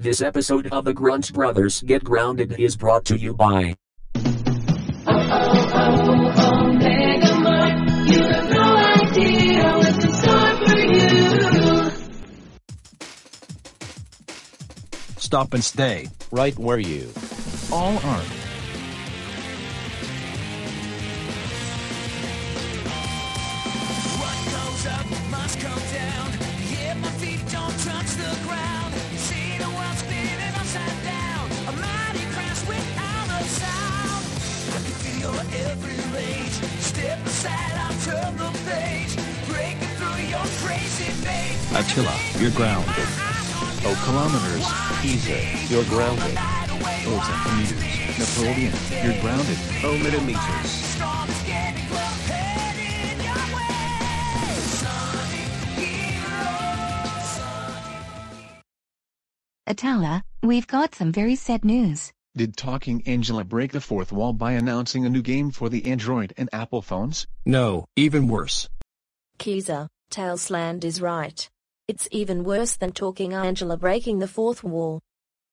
This episode of the Grunt Brothers Get Grounded is brought to you by. Stop and stay. Right where you All armed. Attila, you're grounded. Oh kilometers. teaser. You're grounded. Oh centimeters. Napoleon, you're grounded. Oh millimeters. Storm's getting close, heading your way. Sonic hero. Attila, we've got some very sad news. Did Talking Angela break the fourth wall by announcing a new game for the Android and Apple phones? No, even worse. Kiza, Talesland is right. It's even worse than talking Angela breaking the fourth wall.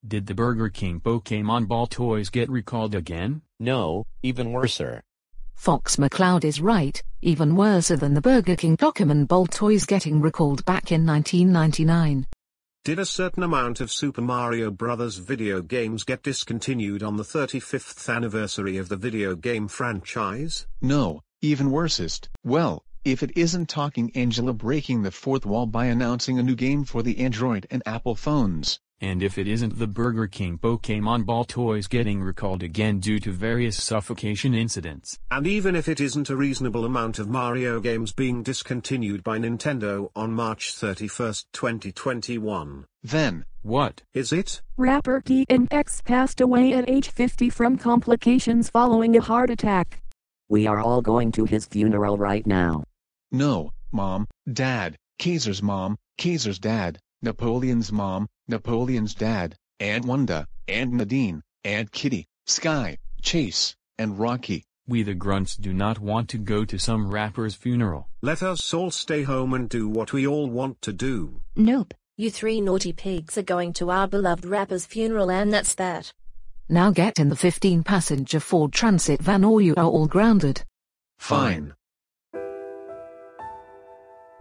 Did the Burger King Pokemon Ball toys get recalled again? No, even worser. Fox McCloud is right, even worse than the Burger King Pokemon Ball toys getting recalled back in 1999. Did a certain amount of Super Mario Bros. video games get discontinued on the 35th anniversary of the video game franchise? No, even worsest. Well, if it isn't Talking Angela breaking the fourth wall by announcing a new game for the Android and Apple phones. And if it isn't the Burger King Pokemon Ball toys getting recalled again due to various suffocation incidents? And even if it isn't a reasonable amount of Mario games being discontinued by Nintendo on March 31st, 2021, Then, What? is it? Rapper DMX passed away at age 50 from complications following a heart attack. We are all going to his funeral right now. No, Mom, Dad, Kaiser's mom, Kaiser's dad, Napoleon's mom, Napoleon's dad, Aunt Wanda, Aunt Nadine, Aunt Kitty, Sky, Chase, and Rocky. We the grunts do not want to go to some rapper's funeral. Let us all stay home and do what we all want to do. Nope. You three naughty pigs are going to our beloved rapper's funeral and that's that. Now get in the 15 passenger Ford Transit van or you are all grounded. Fine.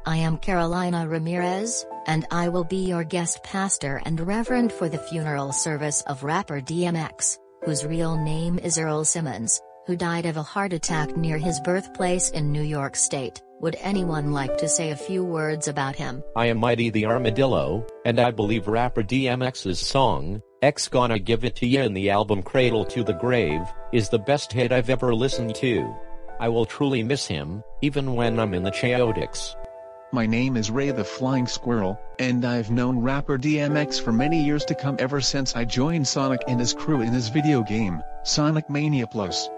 I am Carolina Ramirez, and I will be your guest pastor and reverend for the funeral service of rapper DMX, whose real name is Earl Simmons, who died of a heart attack near his birthplace in New York State. Would anyone like to say a few words about him? I am Mighty the Armadillo, and I believe rapper DMX's song, X Gonna Give It To Ya in the album Cradle to the Grave, is the best hit I've ever listened to. I will truly miss him, even when I'm in the Chaotix. My name is Ray the Flying Squirrel, and I've known rapper DMX for many years to come ever since I joined Sonic and his crew in his video game, Sonic Mania Plus.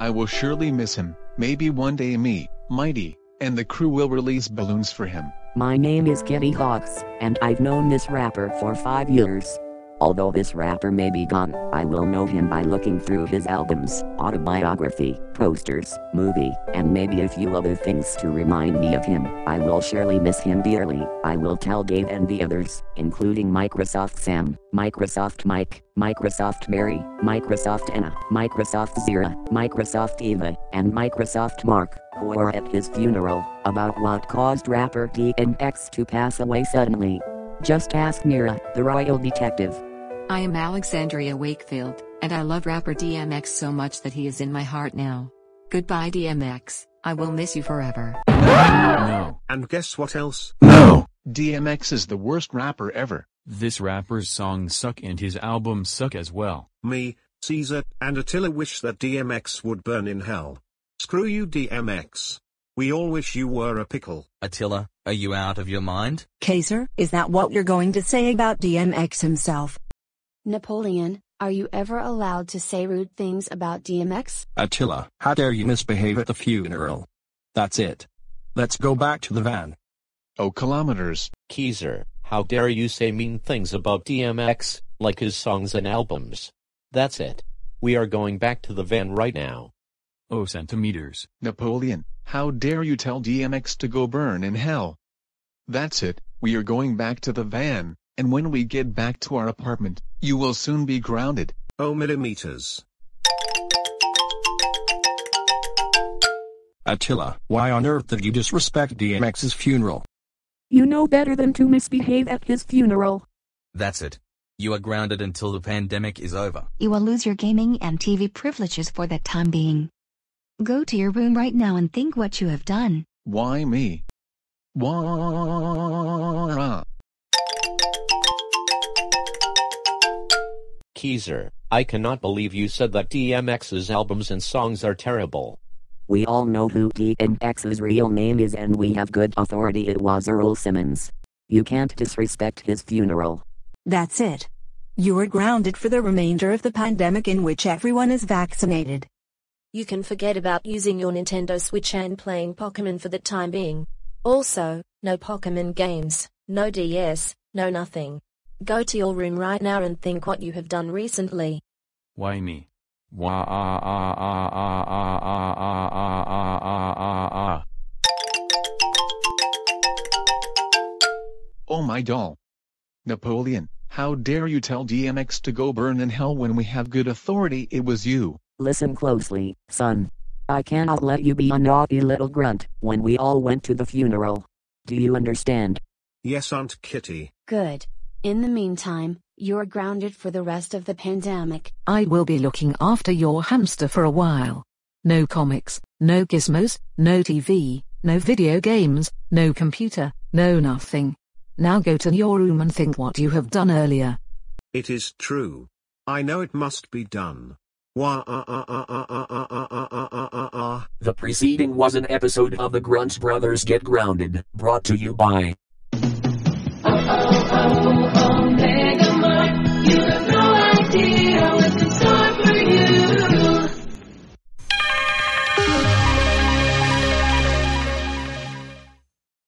I will surely miss him, maybe one day me, Mighty, and the crew will release balloons for him. My name is Kitty Hawks, and I've known this rapper for five years. Although this rapper may be gone, I will know him by looking through his albums, autobiography, posters, movie, and maybe a few other things to remind me of him. I will surely miss him dearly. I will tell Dave and the others, including Microsoft Sam, Microsoft Mike, Microsoft Mary, Microsoft Anna, Microsoft Zira, Microsoft Eva, and Microsoft Mark, who are at his funeral, about what caused rapper DMX to pass away suddenly. Just ask Mira, the royal detective. I am Alexandria Wakefield, and I love rapper DMX so much that he is in my heart now. Goodbye DMX, I will miss you forever. No. And guess what else? No! DMX is the worst rapper ever. This rapper's songs suck and his albums suck as well. Me, Caesar, and Attila wish that DMX would burn in hell. Screw you DMX. We all wish you were a pickle. Attila, are you out of your mind? Kaiser, is that what you're going to say about DMX himself? Napoleon, are you ever allowed to say rude things about DMX? Attila, how dare you misbehave at the funeral? That's it. Let's go back to the van. Oh kilometers. Keezer, how dare you say mean things about DMX, like his songs and albums? That's it. We are going back to the van right now. Oh centimeters. Napoleon, how dare you tell DMX to go burn in hell? That's it, we are going back to the van. And when we get back to our apartment, you will soon be grounded. Oh millimeters. Attila, why on earth did you disrespect DMX's funeral? You know better than to misbehave at his funeral. That's it. You are grounded until the pandemic is over. You will lose your gaming and TV privileges for the time being. Go to your room right now and think what you have done. Why me? Wah. Keezer, I cannot believe you said that DMX's albums and songs are terrible. We all know who DMX's real name is and we have good authority it was Earl Simmons. You can't disrespect his funeral. That's it. You are grounded for the remainder of the pandemic in which everyone is vaccinated. You can forget about using your Nintendo Switch and playing Pokemon for the time being. Also, no Pokemon games, no DS, no nothing. Go to your room right now and think what you have done recently. Why me? Wah ah ah ah ah ah ah ah ah ah ah ah ah. Oh my doll. Napoleon, how dare you tell DMX to go burn in hell when we have good authority it was you. Listen closely, son. I cannot let you be a naughty little grunt when we all went to the funeral. Do you understand? Yes, Aunt Kitty. Good. In the meantime, you're grounded for the rest of the pandemic. I will be looking after your hamster for a while. No comics, no gizmos, no TV, no video games, no computer, no nothing. Now go to your room and think what you have done earlier. It is true. I know it must be done. The preceding was an episode of the Grunts Brothers Get Grounded, brought to you by